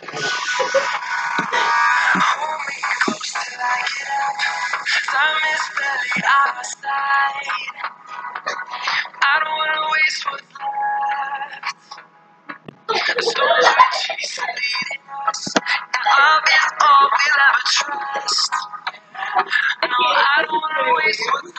I won't close till I get up. Time is barely on my side. I don't wanna waste what's left. Love is all we'll ever trust. No, I don't wanna waste what's left.